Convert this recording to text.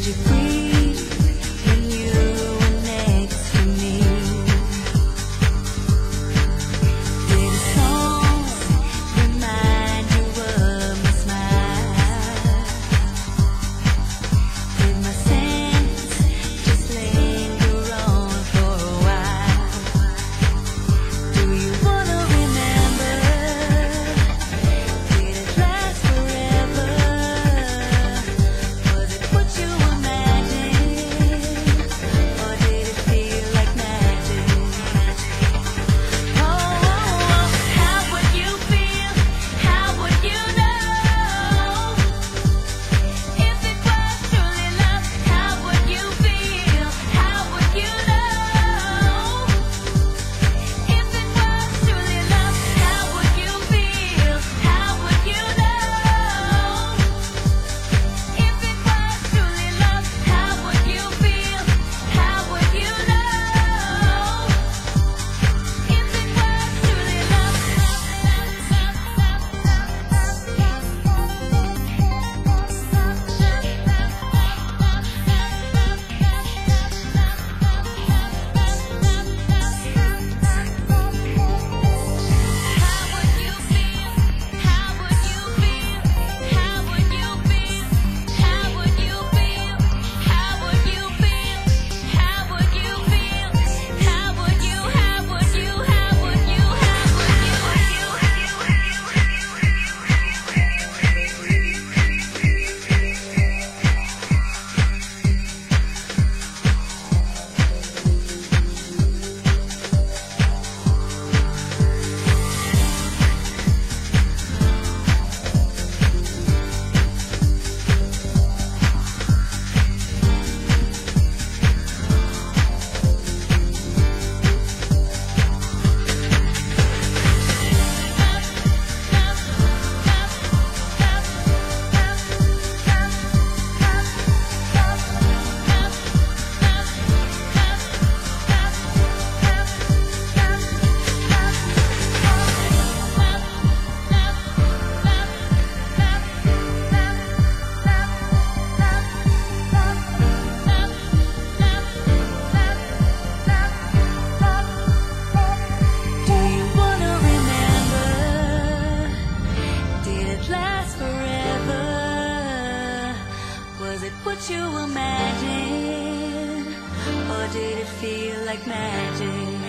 de ti. Did you imagine, Or did it feel like magic?